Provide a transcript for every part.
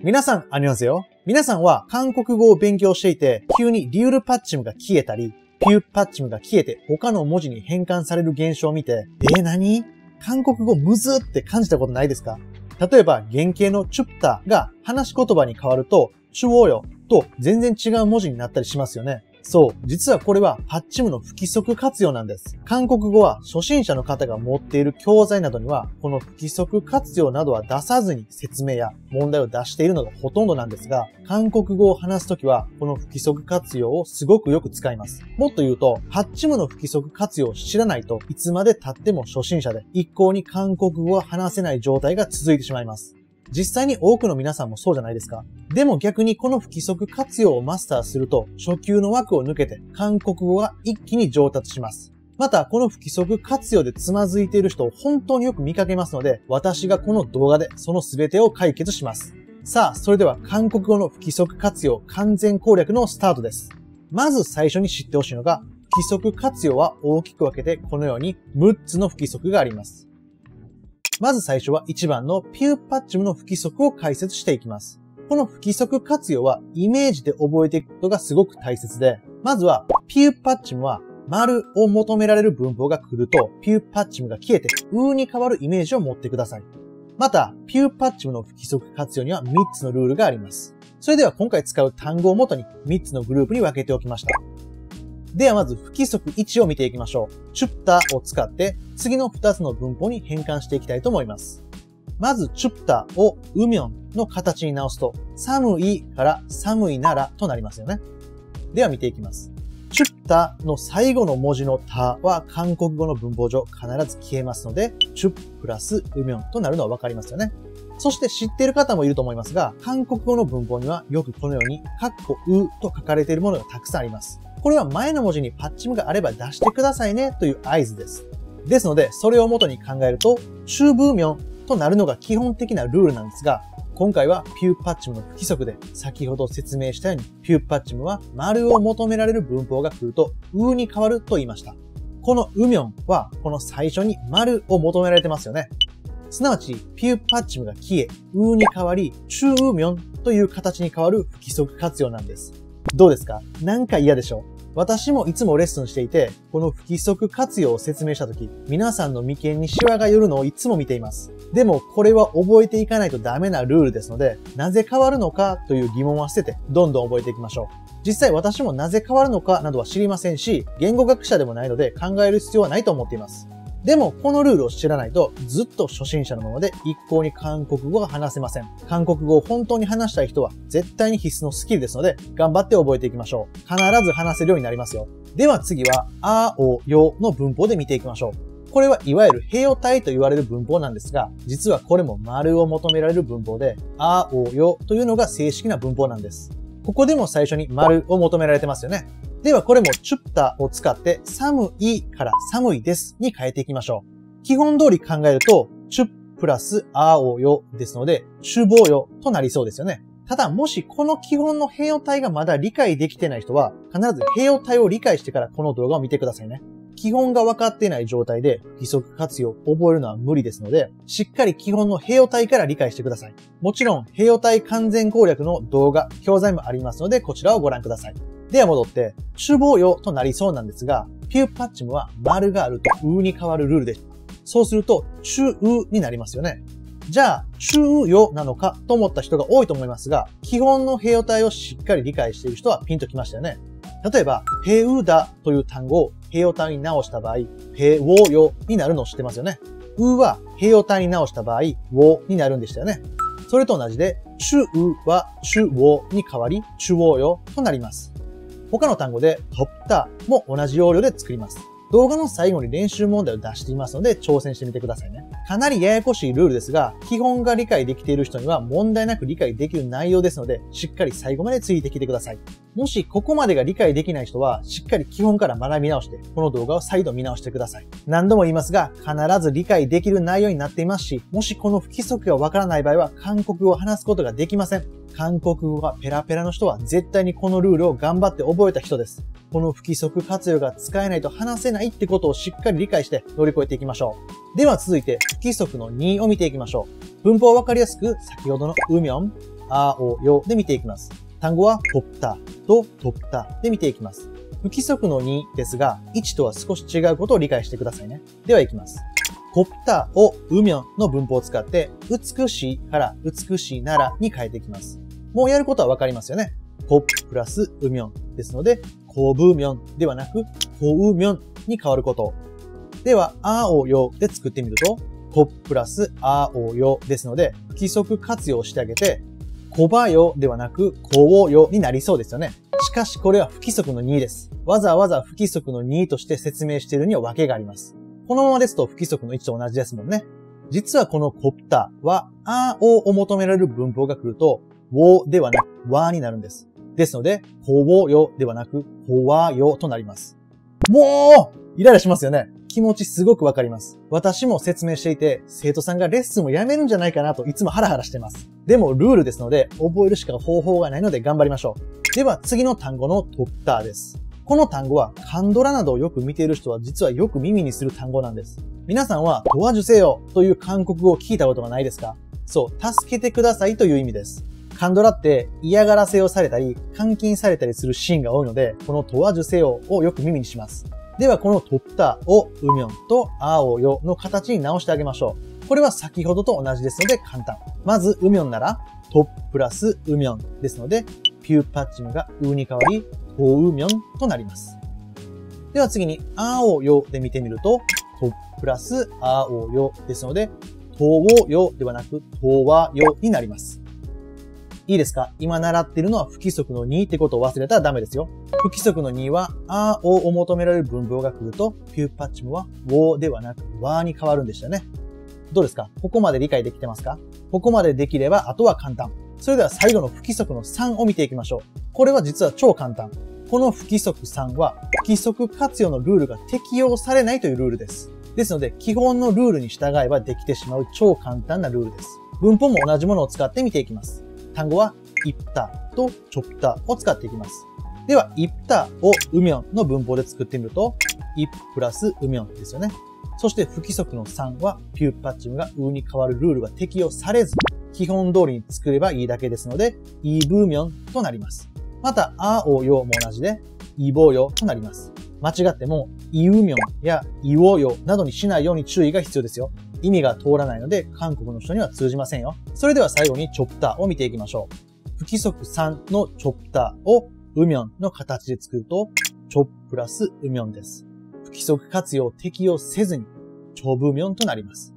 皆さん、ありますよ。皆さんは韓国語を勉強していて、急にリュールパッチムが消えたり、ピューパッチムが消えて他の文字に変換される現象を見て、えー、何？韓国語むずって感じたことないですか？例えば、原型のチュプタが話し言葉に変わると、チュオヨと全然違う文字になったりしますよね。そう。実はこれはパッチムの不規則活用なんです。韓国語は初心者の方が持っている教材などには、この不規則活用などは出さずに説明や問題を出しているのがほとんどなんですが、韓国語を話すときは、この不規則活用をすごくよく使います。もっと言うと、パッチムの不規則活用を知らないといつまで経っても初心者で一向に韓国語は話せない状態が続いてしまいます。実際に多くの皆さんもそうじゃないですかでも逆にこの不規則活用をマスターすると、初級の枠を抜けて韓国語が一気に上達します。また、この不規則活用でつまずいている人を本当によく見かけますので、私がこの動画でその全てを解決します。さあ、それでは韓国語の不規則活用完全攻略のスタートです。まず最初に知ってほしいのが、不規則活用は大きく分けてこのように6つの不規則があります。まず最初は1番のピューパッチムの不規則を解説していきます。この不規則活用はイメージで覚えていくことがすごく大切で、まずはピューパッチムは丸を求められる文法が来ると、ピューパッチムが消えて、ウーに変わるイメージを持ってください。また、ピューパッチムの不規則活用には3つのルールがあります。それでは今回使う単語をもとに3つのグループに分けておきました。ではまず不規則1を見ていきましょう。チュプタを使って次の2つの文法に変換していきたいと思います。まずチュプタをウミョンの形に直すと寒いから寒いならとなりますよね。では見ていきます。チュプタの最後の文字のタは韓国語の文法上必ず消えますので、チュププラスウミョンとなるのはわかりますよね。そして知っている方もいると思いますが、韓国語の文法にはよくこのように、カッコウと書かれているものがたくさんあります。これは前の文字にパッチムがあれば出してくださいねという合図です。ですので、それを元に考えると、中ブーミョンとなるのが基本的なルールなんですが、今回はピューパッチムの不規則で、先ほど説明したように、ピューパッチムは丸を求められる文法が来ると、ウーに変わると言いました。このウミョンは、この最初に丸を求められてますよね。すなわち、ピューパッチムが消え、ウーに変わり、中ウーミョンという形に変わる不規則活用なんです。どうですか？なんか嫌でしょ私もいつもレッスンしていて、この不規則活用を説明したとき、皆さんの眉間にシワが寄るのをいつも見ています。でも、これは覚えていかないとダメなルールですので、なぜ変わるのかという疑問は捨てて、どんどん覚えていきましょう。実際私もなぜ変わるのかなどは知りませんし、言語学者でもないので考える必要はないと思っています。でも、このルールを知らないと、ずっと初心者のままで一向に韓国語が話せません。韓国語を本当に話したい人は、絶対に必須のスキルですので、頑張って覚えていきましょう。必ず話せるようになりますよ。では次は、あ、お、よの文法で見ていきましょう。これはいわゆる併用体と言われる文法なんですが、実はこれも丸を求められる文法で、あ、お、よというのが正式な文法なんです。ここでも最初に丸を求められてますよね。ではこれもチュッタを使って寒いから寒いですに変えていきましょう。基本通り考えると、チュップラスあおよですので、主語よとなりそうですよね。ただ、もしこの基本の併用体がまだ理解できてない人は、必ず併用体を理解してからこの動画を見てくださいね。基本が分かってない状態で規則活用を覚えるのは無理ですので、しっかり基本の併用体から理解してください。もちろん、併用体完全攻略の動画、教材もありますので、こちらをご覧ください。では戻って、主語用となりそうなんですが、ピューパッチムは丸があるとうに変わるルールです。そうすると、中うになりますよね。じゃあ、中よなのかと思った人が多いと思いますが、基本の平用体をしっかり理解している人はピンときましたよね。例えば、平うだという単語を平用体に直した場合、平をよになるのを知ってますよね。うは平用体に直した場合、をになるんでしたよね。それと同じで、中うは中をに変わり、中をよとなります。他の単語でトップタも同じ要領で作ります。動画の最後に練習問題を出していますので挑戦してみてくださいね。かなりややこしいルールですが、基本が理解できている人には問題なく理解できる内容ですので、しっかり最後までついてきてください。もしここまでが理解できない人は、しっかり基本から学び直して、この動画を再度見直してください。何度も言いますが、必ず理解できる内容になっていますし、もしこの不規則がわからない場合は、韓国語を話すことができません。韓国語がペラペラの人は絶対にこのルールを頑張って覚えた人です。この不規則活用が使えないと話せないってことをしっかり理解して乗り越えていきましょう。では続いて不規則の2を見ていきましょう。文法をわかりやすく先ほどのウミョン、あおよで見ていきます。単語はトップタとトッタで見ていきます。不規則の2ですが、1とは少し違うことを理解してくださいね。では行きます。コプタをウミョンの文法を使って、美しいから美しいならに変えていきます。もうやることはわかりますよね。コッププラスウミョンですので、コブミョンではなく、コウミョンに変わること。では、あおよで作ってみると、コッププラスあおよですので、不規則活用してあげて、コバよではなく、コウよになりそうですよね。しかしこれは不規則の2です。わざわざ不規則の2として説明しているには訳があります。このままですと不規則の1と同じですもんね。実はこのコプタは、あおを求められる文法が来ると、ウォではなく、わになるんです。ですので、こウよではなく、こわよとなります。もうイライラしますよね。気持ちすごくわかります。私も説明していて、生徒さんがレッスンをやめるんじゃないかなといつもハラハラしてます。でもルールですので、覚えるしか方法がないので頑張りましょう。では次の単語のトッターです。この単語はカンドラなどをよく見ている人は実はよく耳にする単語なんです。皆さんは、ドアジュセヨという韓国語を聞いたことがないですか？そう、助けてくださいという意味です。カンドラって嫌がらせをされたり、監禁されたりするシーンが多いので、このトアジュセヨをよく耳にします。では、この取ったをウミョンとアオヨの形に直してあげましょう。これは先ほどと同じですので簡単。まず、ウミョンなら、トプラスウミョンですので、ピューパッチムがウに変わり、トウミョンとなります。では次に、アオヨで見てみると、トプラスアオヨですので、トウヨではなく、トワヨになります。いいですか？今習ってるのは不規則の2ってことを忘れたらダメですよ。不規則の2は、あ、おを求められる文法が来ると、ピューパッチムは、ウォーではなく、ワーに変わるんでしたね。どうですか？ここまで理解できてますか？ここまでできれば、あとは簡単。それでは最後の不規則の3を見ていきましょう。これは実は超簡単。この不規則3は、不規則活用のルールが適用されないというルールです。ですので、基本のルールに従えばできてしまう超簡単なルールです。文法も同じものを使って見ていきます。単語は、イプタとチョプタを使っていきます。では、イプタをウミョンの文法で作ってみると、イププラスウミョンですよね。そして不規則の3は、ピューパッチムがウに変わるルールが適用されず、基本通りに作ればいいだけですので、イブミョンとなります。また、アオヨも同じで、イボヨとなります。間違っても、イウミョンやイオヨなどにしないように注意が必要ですよ。意味が通らないので、韓国の人には通じませんよ。それでは最後にチョプターを見ていきましょう。不規則3のチョプターをウミョンの形で作ると、チョプラスウミョンです。不規則活用適用せずに、チョブミョンとなります。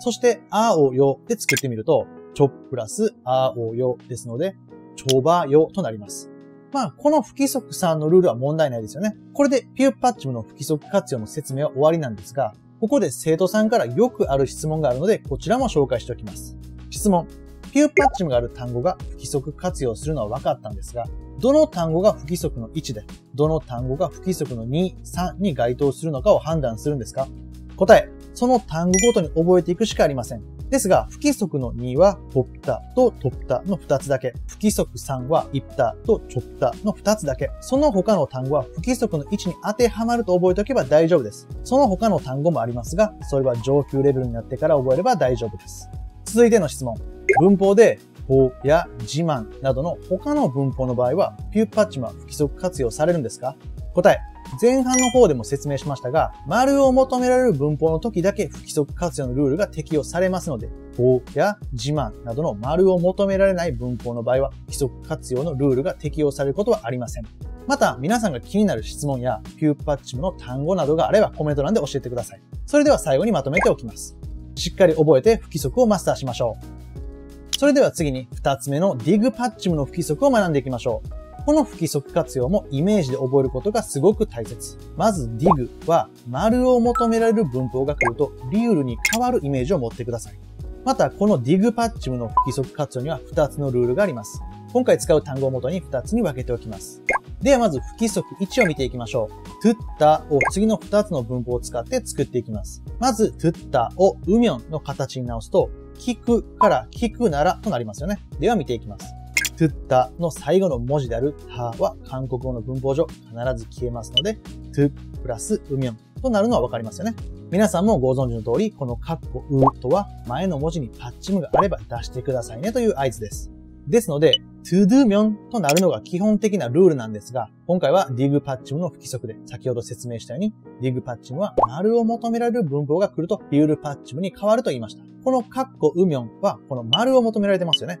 そして、アーオヨで作ってみると、チョプラスアーオヨですので、チョバヨとなります。まあ、この不規則3のルールは問題ないですよね。これでピューパッチムの不規則活用の説明は終わりなんですが、ここで生徒さんからよくある質問があるので、こちらも紹介しておきます。質問。ピューパッチムがある単語が不規則活用するのは分かったんですが、どの単語が不規則の1で、どの単語が不規則の2、3に該当するのかを判断するんですか？答え、その単語ごとに覚えていくしかありません。ですが、不規則の2はトップタとトップタの2つだけ。不規則3はイプタとチョップタの2つだけ。その他の単語は不規則の位置に当てはまると覚えておけば大丈夫です。その他の単語もありますが、それは上級レベルになってから覚えれば大丈夫です。続いての質問。文法で、法や自慢などの他の文法の場合は、ピューパッチは不規則活用されるんですか？答え。前半の方でも説明しましたが、丸を求められる文法の時だけ不規則活用のルールが適用されますので、法や自慢などの丸を求められない文法の場合は、規則活用のルールが適用されることはありません。また、皆さんが気になる質問や、ピューパッチムの単語などがあればコメント欄で教えてください。それでは最後にまとめておきます。しっかり覚えて不規則をマスターしましょう。それでは次に2つ目の dig パッチムの不規則を学んでいきましょう。この不規則活用もイメージで覚えることがすごく大切。まず dig は丸を求められる文法が来るとリュールに変わるイメージを持ってください。また、この dig パッチムの不規則活用には2つのルールがあります。今回使う単語をもとに2つに分けておきます。ではまず不規則1を見ていきましょう。トゥッタを次の2つの文法を使って作っていきます。まず、トゥッタをウミョンの形に直すと、聞くから聞くならとなりますよね。では見ていきます。トゥッタの最後の文字であるタは韓国語の文法上必ず消えますので、トゥプラスウミョンとなるのはわかりますよね。皆さんもご存知の通り、このカッコうとは前の文字にパッチムがあれば出してくださいねという合図です。ですので、to do ミョンとなるのが基本的なルールなんですが、今回は dig パッチムの不規則で、先ほど説明したように、dig パッチムは丸を求められる文法が来ると、リュールパッチムに変わると言いました。このカッコうミョンは、この丸を求められてますよね。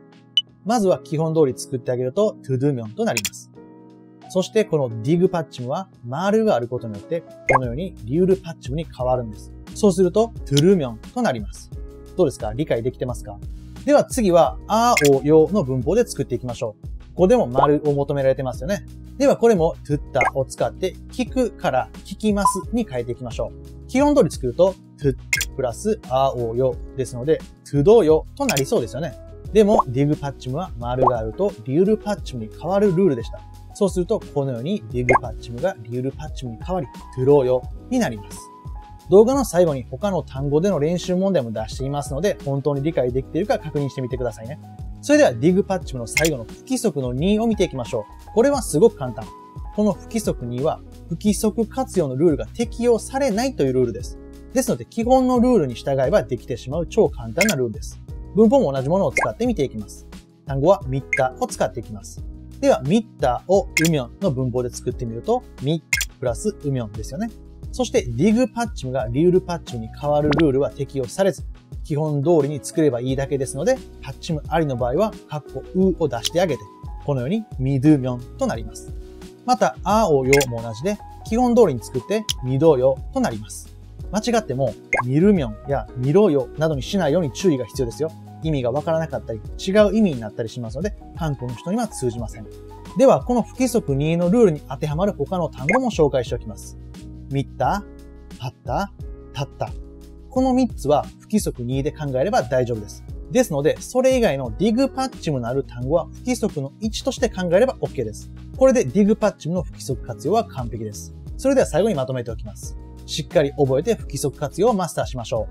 まずは基本通り作ってあげると to do ミョンとなります。そしてこの dig パッチムは丸があることによって、このようにリュールパッチムに変わるんです。そうすると to do ミョンとなります。どうですか？理解できてますか？では次は、あ、お、よの文法で作っていきましょう。ここでも丸を求められてますよね。ではこれも to ったを使って聞くから聞きますに変えていきましょう。基本通り作ると to プラスあ、お、よですので to どよとなりそうですよね。でも dig パッチムは丸があるとリュールパッチムに変わるルールでした。そうするとこのように dig パッチムがリュールパッチムに変わり to ローよになります。動画の最後に他の単語での練習問題も出していますので、本当に理解できているか確認してみてくださいね。それでは dig パッチムの最後の不規則の2を見ていきましょう。これはすごく簡単。この不規則2は不規則活用のルールが適用されないというルールです。ですので基本のルールに従えばできてしまう超簡単なルールです。文法も同じものを使って見ていきます。単語はミッタを使っていきます。では、ミッタをウミョンの文法で作ってみると、ミプラスウミョンですよね。そして dig パッチムがリュールパッチムに変わるルールは適用されず、基本通りに作ればいいだけですので、パッチムありの場合は、カッコうを出してあげて、このようにミドゥミョンとなります。また、あおよも同じで、基本通りに作ってミドヨとなります。間違っても、ミルミョンやミロヨなどにしないように注意が必要ですよ。意味がわからなかったり、違う意味になったりしますので、韓国の人には通じません。では、この不規則2のルールに当てはまる他の単語も紹介しておきます。見た、パッタ、たった。この3つは不規則2で考えれば大丈夫です。ですので、それ以外の dig パッチムのある単語は不規則の1として考えれば OK です。これで dig パッチムの不規則活用は完璧です。それでは最後にまとめておきます。しっかり覚えて不規則活用をマスターしましょ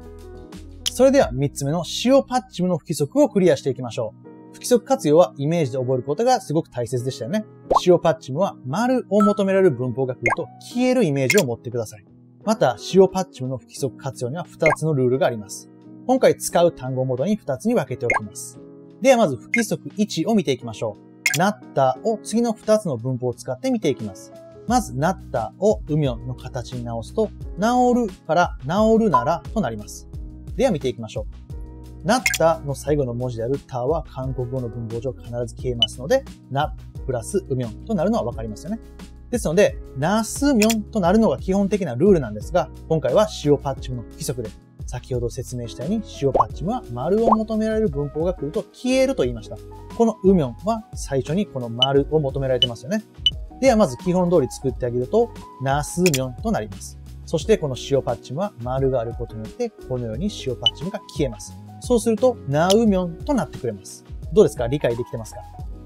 う。それでは3つ目の塩パッチムの不規則をクリアしていきましょう。不規則活用はイメージで覚えることがすごく大切でしたよね。塩パッチムは丸を求められる文法が来ると消えるイメージを持ってください。また、塩パッチムの不規則活用には2つのルールがあります。今回使う単語ごとに2つに分けておきます。ではまず不規則1を見ていきましょう。なったを次の2つの文法を使って見ていきます。まず、なったをうみょんの形に直すと、治るから治るならとなります。では見ていきましょう。なったの最後の文字であるたは韓国語の文法上必ず消えますので、なプラスうみょんとなるのはわかりますよね。ですので、なすみょんとなるのが基本的なルールなんですが、今回は塩パッチムの規則で、先ほど説明したように塩パッチムは丸を求められる文法が来ると消えると言いました。このうみょんは最初にこの丸を求められてますよね。ではまず基本通り作ってあげると、なすみょんとなります。そしてこの塩パッチムは丸があることによって、このように塩パッチムが消えます。そうすると、なうみょんとなってくれます。どうですか？理解できてますか？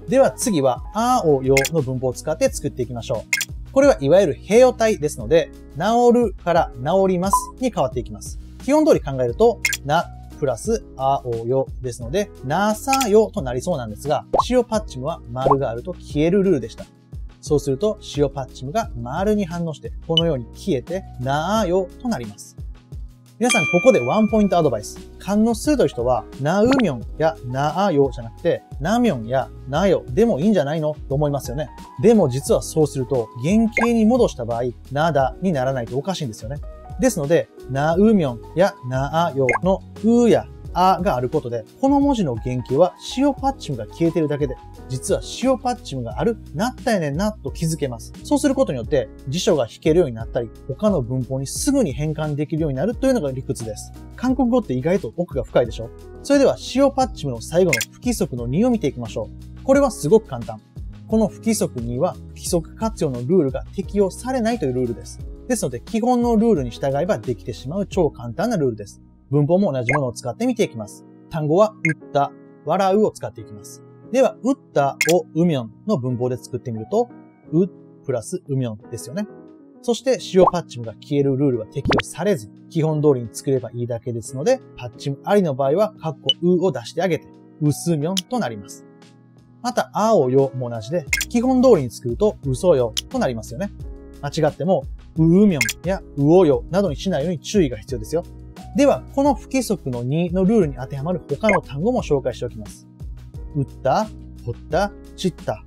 では次は、あおよの文法を使って作っていきましょう。これはいわゆる併用体ですので、治るから治りますに変わっていきます。基本通り考えると、な、プラス、あおよですので、なさよとなりそうなんですが、塩パッチムは丸があると消えるルールでした。そうすると、塩パッチムが丸に反応して、このように消えて、なーよとなります。皆さん、ここでワンポイントアドバイス。勘の鋭い人は、なうみょんやなあよじゃなくて、なみょんやなよでもいいんじゃないのと思いますよね。でも実はそうすると、原型に戻した場合、なだにならないとおかしいんですよね。ですので、なうみょんやなあよのうやあがあることで、この文字の原型は塩パッチムが消えてるだけで、実は塩パッチムがある、なったやねんな、と気づけます。そうすることによって、辞書が引けるようになったり、他の文法にすぐに変換できるようになるというのが理屈です。韓国語って意外と奥が深いでしょ？それでは塩パッチムの最後の不規則の2を見ていきましょう。これはすごく簡単。この不規則には不規則活用のルールが適用されないというルールです。ですので、基本のルールに従えばできてしまう超簡単なルールです。文法も同じものを使って見ていきます。単語は、打った、笑うを使っていきます。では、打ったをうみょんの文法で作ってみると、うプラスうみょんですよね。そして、塩パッチムが消えるルールは適用されず、基本通りに作ればいいだけですので、パッチムありの場合は、カッコうを出してあげて、うすみょんとなります。また、あおよも同じで、基本通りに作ると、嘘よとなりますよね。間違っても、ううみょんやうおよなどにしないように注意が必要ですよ。では、この不規則の2のルールに当てはまる他の単語も紹介しておきます。打った、掘った、散った。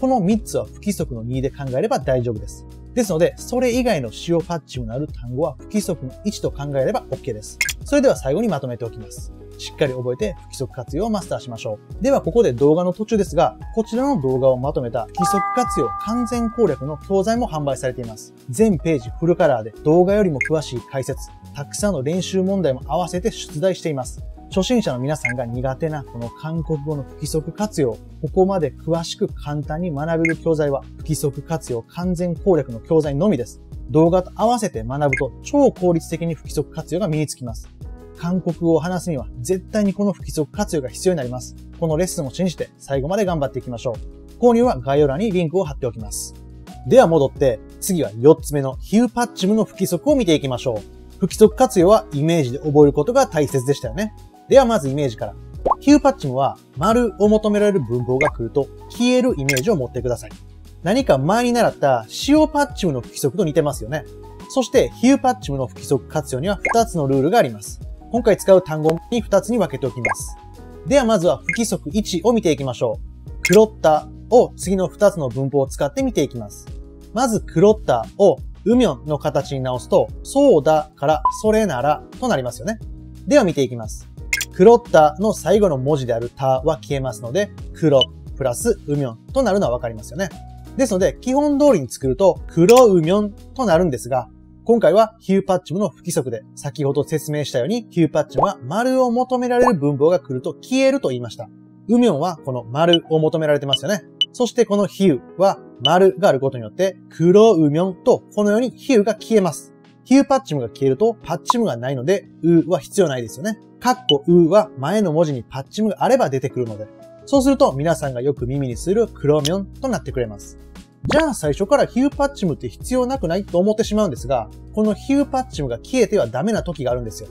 この3つは不規則の2で考えれば大丈夫です。ですので、それ以外の使用パッチムのある単語は不規則の1と考えれば OK です。それでは最後にまとめておきます。しっかり覚えて不規則活用をマスターしましょう。ではここで動画の途中ですが、こちらの動画をまとめた不規則活用完全攻略の教材も販売されています。全ページフルカラーで動画よりも詳しい解説、たくさんの練習問題も合わせて出題しています。初心者の皆さんが苦手なこの韓国語の不規則活用、ここまで詳しく簡単に学べる教材は不規則活用完全攻略の教材のみです。動画と合わせて学ぶと超効率的に不規則活用が身につきます。韓国語を話すには絶対にこの不規則活用が必要になります。このレッスンを信じて最後まで頑張っていきましょう。購入は概要欄にリンクを貼っておきます。では戻って、次は4つ目のヒューパッチムの不規則を見ていきましょう。不規則活用はイメージで覚えることが大切でしたよね。ではまずイメージから。ヒューパッチムは丸を求められる文法が来ると消えるイメージを持ってください。何か前に習った塩パッチムの不規則と似てますよね。そしてヒューパッチムの不規則活用には2つのルールがあります。今回使う単語に2つに分けておきます。ではまずは不規則1を見ていきましょう。黒ったを次の2つの文法を使って見ていきます。まず黒ったをうみょんの形に直すと、そうだからそれならとなりますよね。では見ていきます。黒ったの最後の文字であるたは消えますので、黒プラスうみょんとなるのはわかりますよね。ですので、基本通りに作ると黒うみょんとなるんですが、今回はヒューパッチムの不規則で、先ほど説明したように、ヒューパッチムは丸を求められる文法が来ると消えると言いました。ウミョンはこの丸を求められてますよね。そしてこのヒューは丸があることによって、黒ウミョンとこのようにヒューが消えます。ヒューパッチムが消えるとパッチムがないので、うは必要ないですよね。カッコうは前の文字にパッチムがあれば出てくるので、そうすると皆さんがよく耳にする黒ミョンとなってくれます。じゃあ最初からヒューパッチムって必要なくないと思ってしまうんですが、このヒューパッチムが消えてはダメな時があるんですよ。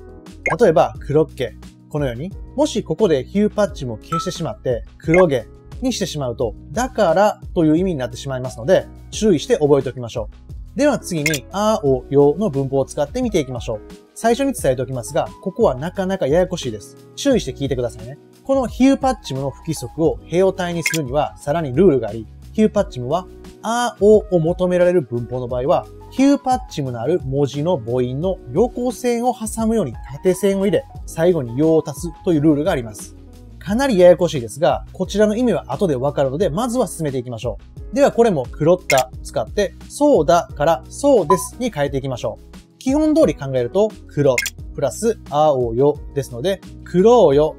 例えば、黒毛。このように、もしここでヒューパッチムを消してしまって、黒毛にしてしまうと、だからという意味になってしまいますので、注意して覚えておきましょう。では次に、あ、お、よの文法を使って見ていきましょう。最初に伝えておきますが、ここはなかなかややこしいです。注意して聞いてくださいね。このヒューパッチムの不規則をヘオ体にするには、さらにルールがあり、ヒューパッチムはあ、おを求められる文法の場合は、ヒューパッチムのある文字の母音の横線を挟むように縦線を入れ、最後に用を足すというルールがあります。かなりややこしいですが、こちらの意味は後でわかるので、まずは進めていきましょう。ではこれも黒った使って、そうだからそうですに変えていきましょう。基本通り考えると、黒プラス青よですので、黒よ。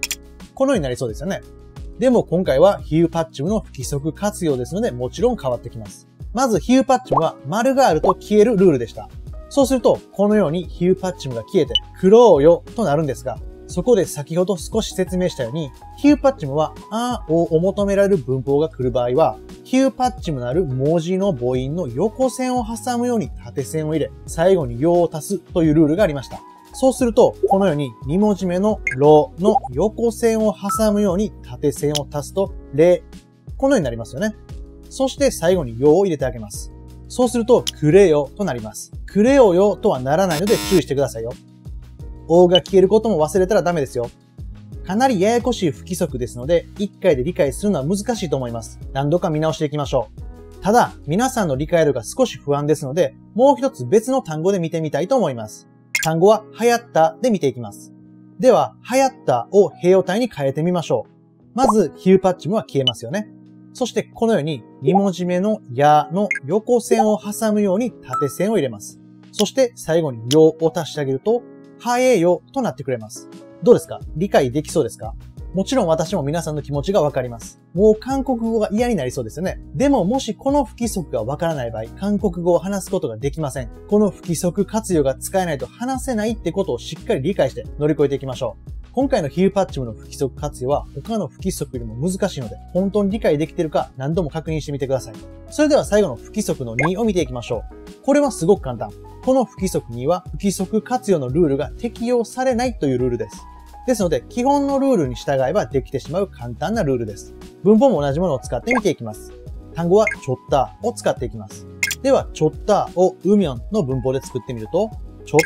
このようになりそうですよね。でも今回はヒューパッチムの不規則活用ですので、もちろん変わってきます。まずヒューパッチムは丸があると消えるルールでした。そうすると、このようにヒューパッチムが消えて、クローよとなるんですが、そこで先ほど少し説明したように、ヒューパッチムは、あをお求められる文法が来る場合は、ヒューパッチムなる文字の母音の横線を挟むように縦線を入れ、最後に用を足すというルールがありました。そうすると、このように2文字目のロの横線を挟むように縦線を足すと、レ、このようになりますよね。そして最後によを入れてあげます。そうすると、くれよとなります。くれよよとはならないので注意してくださいよ。O が消えることも忘れたらダメですよ。かなりややこしい不規則ですので、1回で理解するのは難しいと思います。何度か見直していきましょう。ただ、皆さんの理解度が少し不安ですので、もう一つ別の単語で見てみたいと思います。単語は流行ったで見ていきます。では、流行ったを併用体に変えてみましょう。まず、ヒューパッチムは消えますよね。そしてこのように2文字目のやの横線を挟むように縦線を入れます。そして最後によを足してあげると、はえよとなってくれます。どうですか？理解できそうですか？もちろん私も皆さんの気持ちがわかります。もう韓国語が嫌になりそうですよね。でももしこの不規則がわからない場合、韓国語を話すことができません。この不規則活用が使えないと話せないってことをしっかり理解して乗り越えていきましょう。今回のヒューパッチムの不規則活用は他の不規則よりも難しいので、本当に理解できてるか何度も確認してみてください。それでは最後の不規則の2を見ていきましょう。これはすごく簡単。この不規則2は不規則活用のルールが適用されないというルールです。ですので、基本のルールに従えばできてしまう簡単なルールです。文法も同じものを使って見ていきます。単語はちょったを使っていきます。では、ちょったをうみょんの文法で作ってみると、ちょ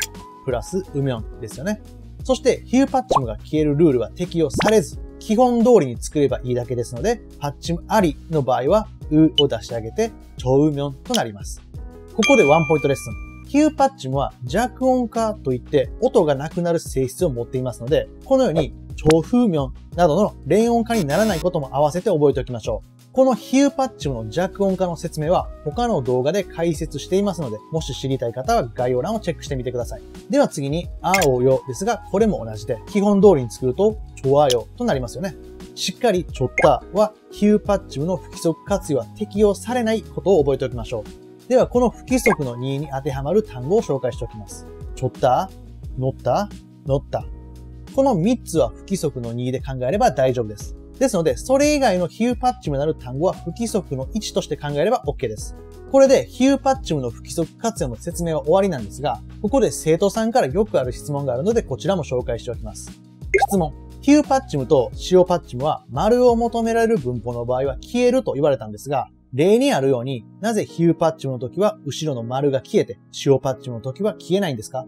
プラスうみょんですよね。そして、ヒューパッチムが消えるルールは適用されず、基本通りに作ればいいだけですので、パッチムありの場合は、うを出してあげて、ちょうみょんとなります。ここでワンポイントレッスン。ヒューパッチムは弱音化といって音がなくなる性質を持っていますので、このように超風明などの連音化にならないことも合わせて覚えておきましょう。このヒューパッチムの弱音化の説明は他の動画で解説していますので、もし知りたい方は概要欄をチェックしてみてください。では次に、あおよですが、これも同じで、基本通りに作ると、ちょあよとなりますよね。しっかりちょったは、ヒューパッチムの不規則活用は適用されないことを覚えておきましょう。では、この不規則の2に当てはまる単語を紹介しておきます。ちょった、乗った、乗った。この3つは不規則の2で考えれば大丈夫です。ですので、それ以外のヒューパッチムなる単語は不規則の1として考えれば OK です。これでヒューパッチムの不規則活用の説明は終わりなんですが、ここで生徒さんからよくある質問があるので、こちらも紹介しておきます。質問。ヒューパッチムと塩パッチムは丸を求められる文法の場合は消えると言われたんですが、例にあるように、なぜヒューパッチムの時は後ろの丸が消えて、塩パッチムの時は消えないんですか？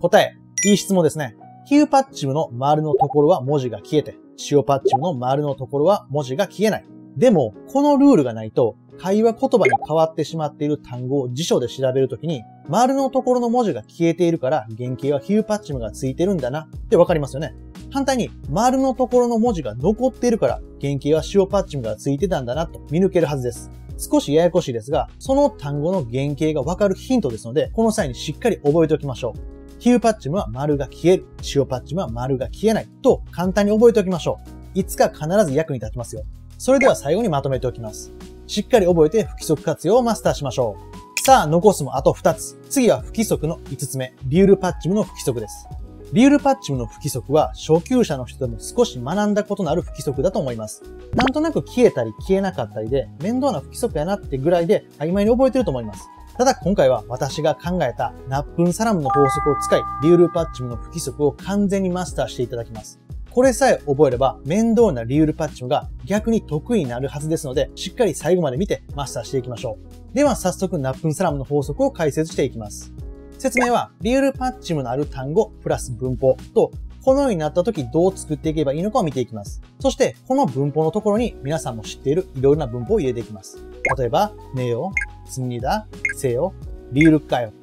答え、いい質問ですね。ヒューパッチムの丸のところは文字が消えて、塩パッチムの丸のところは文字が消えない。でも、このルールがないと、会話言葉に変わってしまっている単語を辞書で調べるときに、丸のところの文字が消えているから、原型はヒューパッチムがついてるんだなってわかりますよね。反対に、丸のところの文字が残っているから、原型は塩パッチムがついてたんだなと見抜けるはずです。少しややこしいですが、その単語の原型がわかるヒントですので、この際にしっかり覚えておきましょう。ヒューパッチムは丸が消える。塩パッチムは丸が消えない。と簡単に覚えておきましょう。いつか必ず役に立ちますよ。それでは最後にまとめておきます。しっかり覚えて不規則活用をマスターしましょう。さあ、残すもあと2つ。次は不規則の5つ目。ビュールパッチムの不規則です。ビュールパッチムの不規則は初級者の人でも少し学んだことのある不規則だと思います。なんとなく消えたり消えなかったりで面倒な不規則やなってぐらいで曖昧に覚えてると思います。ただ今回は私が考えたナップンサラムの法則を使い、リュールパッチムの不規則を完全にマスターしていただきます。これさえ覚えれば面倒なリュールパッチムが逆に得意になるはずですので、しっかり最後まで見てマスターしていきましょう。では早速ナップンサラムの法則を解説していきます。説明は、リールパッチムのある単語プラス文法とこのようになった時どう作っていけばいいのかを見ていきます。そして、この文法のところに皆さんも知っているいろいろな文法を入れていきます。例えば、ねよ、つみだ、せよ、リールかよ。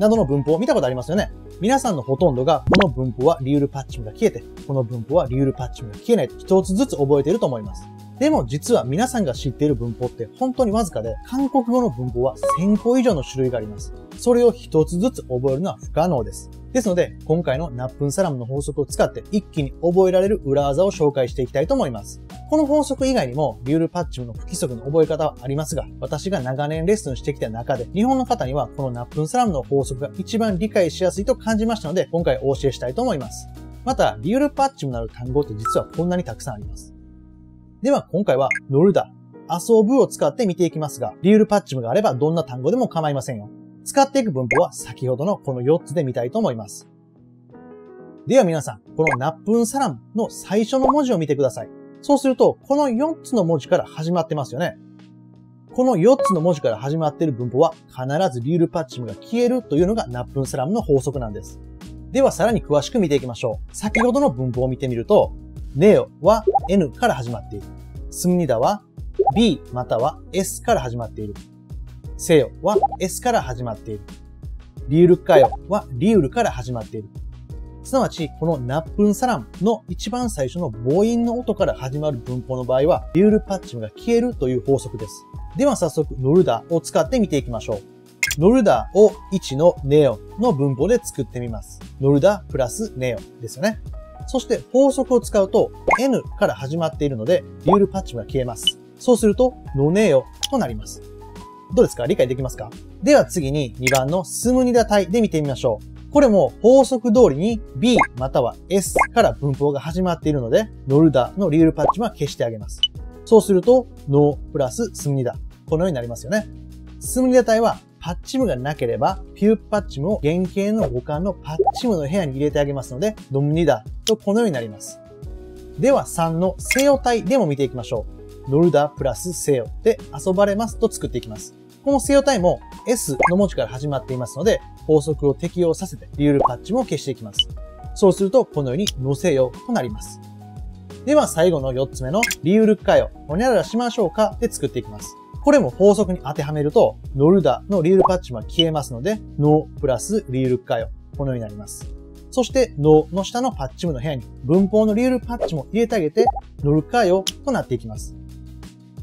などの文法を見たことありますよね。皆さんのほとんどが、この文法はリールパッチムが消えて、この文法はリールパッチムが消えないと一つずつ覚えていると思います。でも実は皆さんが知っている文法って本当にわずかで、韓国語の文法は1000個以上の種類があります。それを一つずつ覚えるのは不可能です。ですので、今回のナップンサラムの法則を使って一気に覚えられる裏技を紹介していきたいと思います。この法則以外にも、リュールパッチムの不規則の覚え方はありますが、私が長年レッスンしてきた中で、日本の方にはこのナップンサラムの法則が一番理解しやすいと感じましたので、今回お教えしたいと思います。また、リュールパッチムなる単語って実はこんなにたくさんあります。では今回は、ノルダ、遊ぶを使って見ていきますが、リュールパッチムがあればどんな単語でも構いませんよ。使っていく文法は先ほどのこの4つで見たいと思います。では皆さん、このナップンサラムの最初の文字を見てください。そうすると、この4つの文字から始まってますよね。この4つの文字から始まっている文法は必ずリュールパッチムが消えるというのがナップンサラムの法則なんです。ではさらに詳しく見ていきましょう。先ほどの文法を見てみると、ネオは N から始まっている。スムニダは B または S から始まっている。セヨは S から始まっている。リュールカヨはリュールから始まっている。すなわち、このナップンサラムの一番最初の母音の音から始まる文法の場合は、リュールパッチムが消えるという法則です。では早速、ノルダを使って見ていきましょう。ノルダを1のネオの文法で作ってみます。ノルダプラスネオですよね。そして法則を使うと N から始まっているので、リュールパッチムが消えます。そうすると、ノネオとなります。どうですか？理解できますか？では次に2番のスムニダ体で見てみましょう。これも法則通りに B または S から文法が始まっているので、ノルダのリュールパッチは消してあげます。そうすると、ノープラススムニダ。このようになりますよね。スムニダ体はパッチムがなければ、ピューパッチムを原型の互換のパッチムの部屋に入れてあげますので、ドムニダとこのようになります。では3のセオ体でも見ていきましょう。ノルダプラスセオで遊ばれますと作っていきます。この制御体も S の文字から始まっていますので、法則を適用させてリュールパッチも消していきます。そうすると、このように乗せよとなります。では、最後の4つ目のリュールかよ、ほにゃららしましょうかで作っていきます。これも法則に当てはめると、ノルダのリールパッチも消えますので、ノープラスリールかよ、このようになります。そして、ノの下のパッチムの部屋に文法のリールパッチも入れてあげて、ノルかよとなっていきます。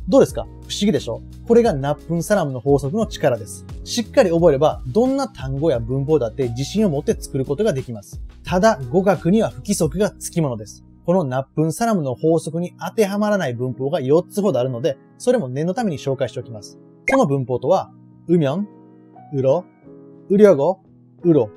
どうですか？不思議でしょ？これがナップンサラムの法則の力です。しっかり覚えれば、どんな単語や文法だって自信を持って作ることができます。ただ、語学には不規則がつきものです。このナップンサラムの法則に当てはまらない文法が4つほどあるので、それも念のために紹介しておきます。その文法とは、うみょん、うろ、うりょご、うろ。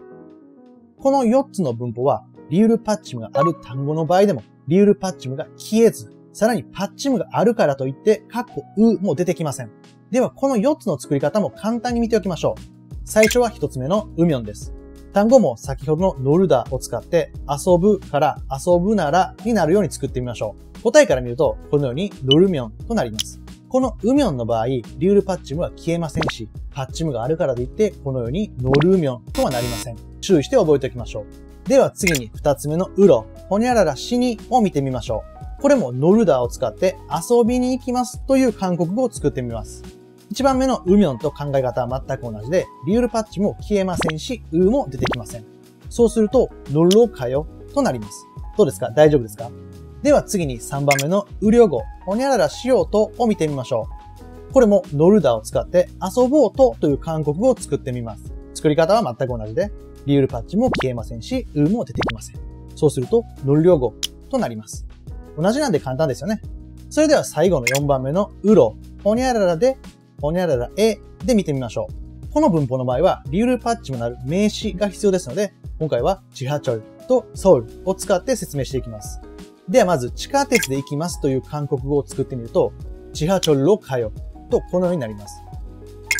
この4つの文法は、リュールパッチムがある単語の場合でも、リュールパッチムが消えず、さらにパッチムがあるからといって、カッコうも出てきません。では、この4つの作り方も簡単に見ておきましょう。最初は1つ目のうみょんです。単語も先ほどのノルダを使って遊ぶから遊ぶならになるように作ってみましょう。答えから見るとこのようにノルミョンとなります。このウミョンの場合、リュールパッチムは消えませんし、パッチムがあるからといってこのようにノルミョンとはなりません。注意して覚えておきましょう。では次に二つ目のウロ、ホニャララシニを見てみましょう。これもノルダを使って遊びに行きますという韓国語を作ってみます。1番目のウミョンと考え方は全く同じで、リュールパッチも消えませんし、ウーも出てきません。そうすると、ノルロかよとなります。どうですか？大丈夫ですか？では次に3番目のウリョ語、ほにゃららしようとを見てみましょう。これもノルダを使って遊ぼうとという韓国語を作ってみます。作り方は全く同じで、リュールパッチも消えませんし、ウーも出てきません。そうすると、ノルリョ語となります。同じなんで簡単ですよね。それでは最後の4番目のウロ、ほにゃららでほにゃららえで見てみましょう。この文法の場合は、リュールパッチもなる名詞が必要ですので、今回はチハチョルとソウルを使って説明していきます。ではまず、地下鉄で行きますという韓国語を作ってみると、チハチョルロカヨとこのようになります。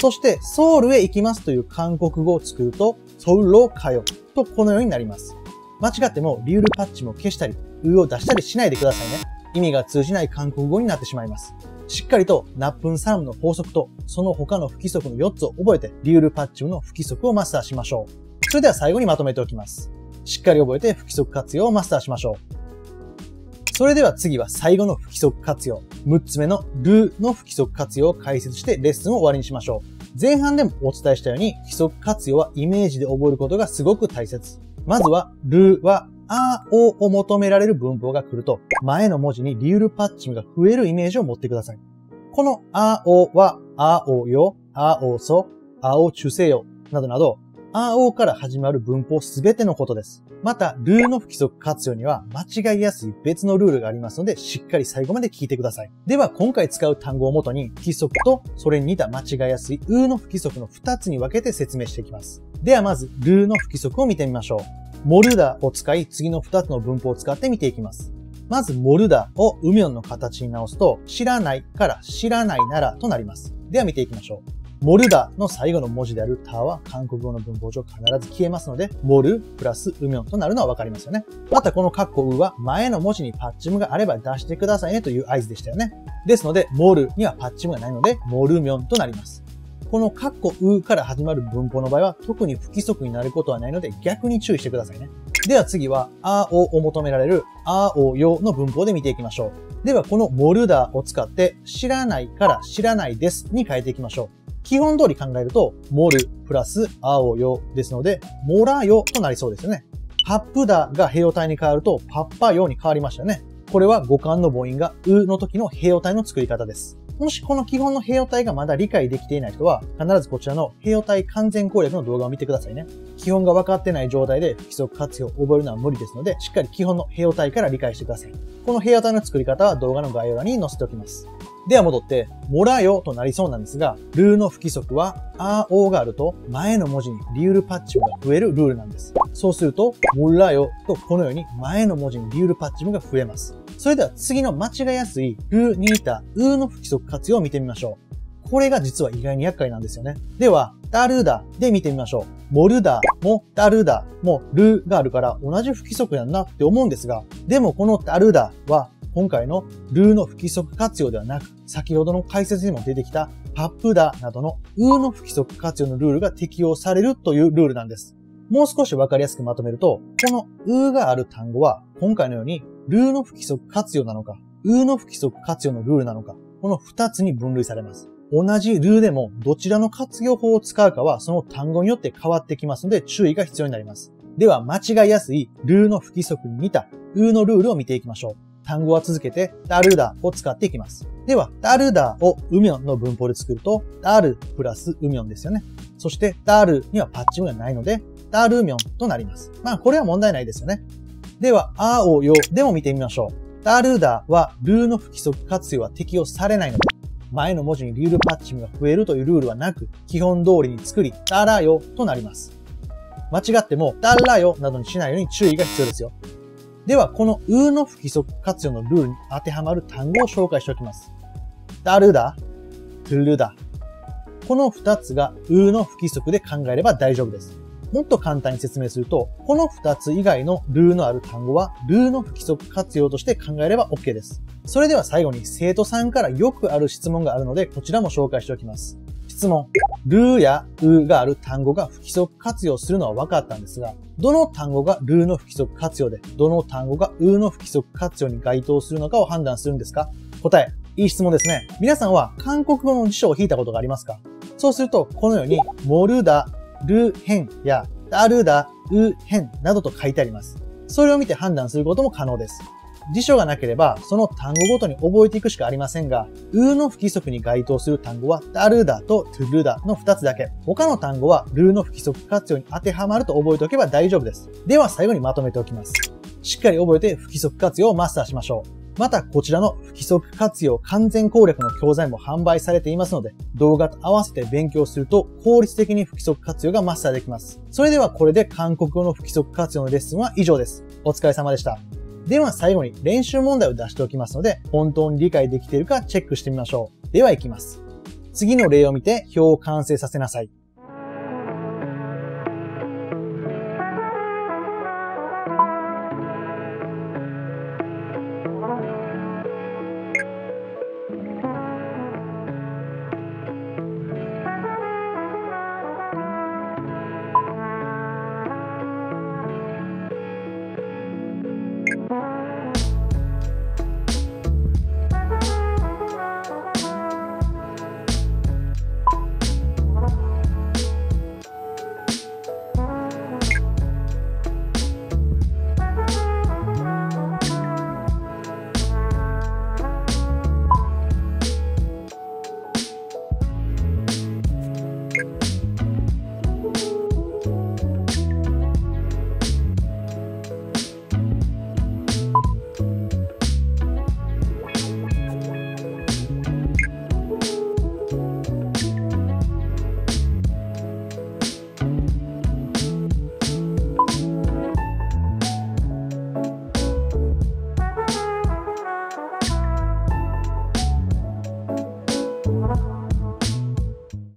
そして、ソウルへ行きますという韓国語を作ると、ソウルロカヨとこのようになります。間違っても、リュールパッチも消したり、上を出したりしないでくださいね。意味が通じない韓国語になってしまいます。しっかりとナップンサラムの法則とその他の不規則の4つを覚えてリュールパッチムの不規則をマスターしましょう。それでは最後にまとめておきます。しっかり覚えて不規則活用をマスターしましょう。それでは次は最後の不規則活用。6つ目のルーの不規則活用を解説してレッスンを終わりにしましょう。前半でもお伝えしたように、規則活用はイメージで覚えることがすごく大切。まずは、ルーはあ、おを求められる文法が来ると、前の文字にリュールパッチムが増えるイメージを持ってください。このあ、おは、あ、およ、あ、おそ、あ、お中世よ、などなど、あ、おから始まる文法すべてのことです。また、ルーの不規則活用には間違いやすい別のルールがありますので、しっかり最後まで聞いてください。では、今回使う単語をもとに、不規則とそれに似た間違いやすいウーの不規則の2つに分けて説明していきます。ではまず、ルーの不規則を見てみましょう。モルダを使い、次の2つの文法を使って見ていきます。まず、モルダをウミョンの形に直すと、知らないから知らないならとなります。では見ていきましょう。モルダの最後の文字であるタは韓国語の文法上必ず消えますので、モルプラスウミョンとなるのはわかりますよね。またこのカッコウは前の文字にパッチムがあれば出してくださいねという合図でしたよね。ですので、モルにはパッチムがないので、モルミョンとなります。このカッコウから始まる文法の場合は特に不規則になることはないので逆に注意してくださいね。では次は、あおを求められる、あおよの文法で見ていきましょう。ではこのモルダーを使って知らないから知らないですに変えていきましょう。基本通り考えると、モルプラスあおよですので、モラよとなりそうですよね。パップダが平用体に変わると、パッパよに変わりましたね。これは五感の母音がうの時の平用体の作り方です。もしこの基本の併用体がまだ理解できていない人は、必ずこちらの併用体完全攻略の動画を見てくださいね。基本が分かってない状態で不規則活用を覚えるのは無理ですので、しっかり基本の併用体から理解してください。この平用体の作り方は動画の概要欄に載せておきます。では戻って、もらよとなりそうなんですが、ルーの不規則は、あ、おがあると、前の文字にリュールパッチムが増えるルールなんです。そうすると、もらよとこのように前の文字にリュールパッチムが増えます。それでは次の間違いやすい、ルーに似た、うの不規則活用を見てみましょう。これが実は意外に厄介なんですよね。では、ダルダで見てみましょう。モルダもダルダもルがあるから同じ不規則やんなって思うんですが、でもこのダルダは今回のルーの不規則活用ではなく、先ほどの解説にも出てきたパップダなどのウーの不規則活用のルールが適用されるというルールなんです。もう少しわかりやすくまとめると、このウーがある単語は、今回のようにルーの不規則活用なのか、ウーの不規則活用のルールなのか、この二つに分類されます。同じルーでもどちらの活用法を使うかはその単語によって変わってきますので注意が必要になります。では間違いやすいルーの不規則に似たウーのルールを見ていきましょう。単語は続けてダルダを使っていきます。では、ダルダをウミョンの文法で作ると、ダルプラスウミョンですよね。そして、ダルにはパッチングがないので、ダルミョンとなります。まあ、これは問題ないですよね。では、あおよでも見てみましょう。ダルダはルーの不規則活用は適用されないので、前の文字にリールパッチングが増えるというルールはなく、基本通りに作り、ダラよとなります。間違っても、ダラよなどにしないように注意が必要ですよ。では、このうの不規則活用のルールに当てはまる単語を紹介しておきます。ダルダ、トゥルダ。この二つがうの不規則で考えれば大丈夫です。もっと簡単に説明すると、この二つ以外のルーのある単語は、ルーの不規則活用として考えれば OK です。それでは最後に生徒さんからよくある質問があるので、こちらも紹介しておきます。質問。ルーやうがある単語が不規則活用するのは分かったんですが、どの単語がルーの不規則活用で、どの単語がうの不規則活用に該当するのかを判断するんですか？答え。いい質問ですね。皆さんは韓国語の辞書を引いたことがありますか？そうすると、このように、モルダ、ルヘンやダルダ、ウヘンなどと書いてあります。それを見て判断することも可能です。辞書がなければ、その単語ごとに覚えていくしかありませんが、ウーの不規則に該当する単語は、ダルダとトゥルダの2つだけ。他の単語は、ルーの不規則活用に当てはまると覚えておけば大丈夫です。では最後にまとめておきます。しっかり覚えて不規則活用をマスターしましょう。またこちらの不規則活用完全攻略の教材も販売されていますので、動画と合わせて勉強すると効率的に不規則活用がマスターできます。それではこれで韓国語の不規則活用のレッスンは以上です。お疲れ様でした。では最後に練習問題を出しておきますので、本当に理解できているかチェックしてみましょう。では行きます。次の例を見て表を完成させなさい。